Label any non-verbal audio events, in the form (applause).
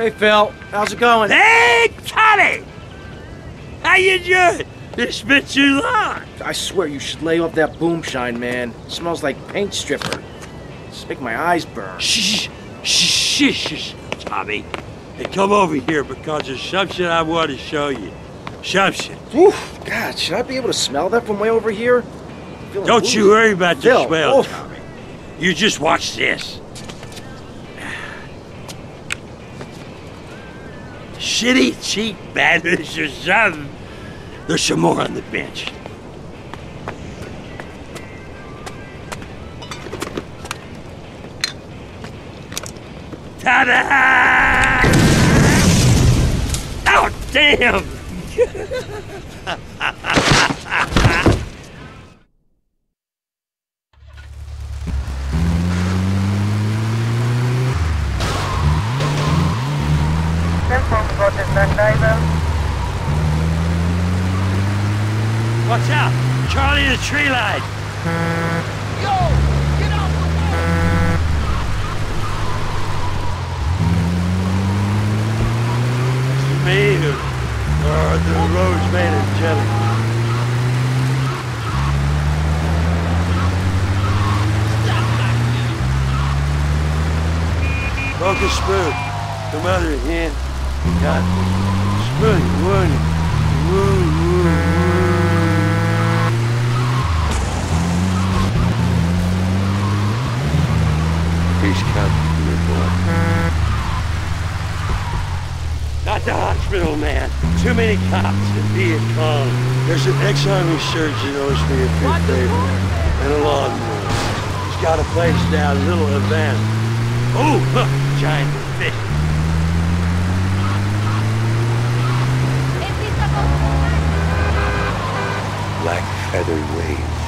Hey, Phil. How's it going? Hey, Tommy! How you doing? It's been too long. I swear you should lay off that boomshine, man. It smells like paint stripper. It's making my eyes burn. Shh, shh, shh, shh, Tommy. Hey, come over here because there's something I want to show you. Something. Oof, God, should I be able to smell that from way over here? Don't woozy. you worry about the Phil, smell, oof. Tommy. You just watch this. Shitty, cheap or (laughs) something. There's some more on the bench. Ta-da! Oh, damn! Watch out! Charlie the tree line! Yo, get out the way! It's me who... Or the road's made of jelly. Focus spoon. Come other hand. Got Woo, woo, woo. Peace, Cup. Good boy. Not the hospital, man. Too many cops and Viet Cong. There's an ex-army surgeon owes me a big favor. And a lawnmower. He's got a place down Little Havana. Oh, look, giant fish. other ways.